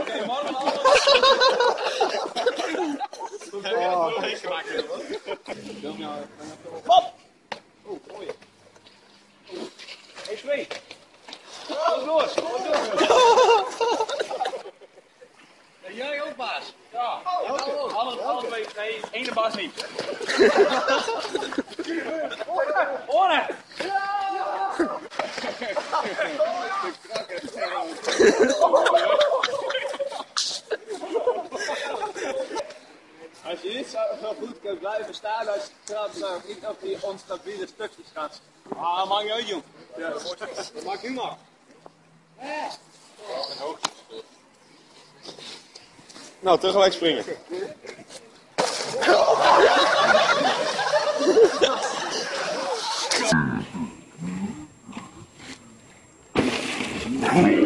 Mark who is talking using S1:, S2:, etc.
S1: Oké, man, man. Pop! Oeh, mooi. 1, 2. Kom door, kom door. En jij ook, baas? Ja. Alle, alle twee, nee, ene baas niet. Oren!
S2: Als je niet zo, zo goed kunt blijven staan als je trapt, zou ik niet op die onstabiele stukjes gaan.
S1: Ah, maakt niet uit, jong.
S2: Maak u maar.
S3: Nou, tegelijk springen.
S4: Hey!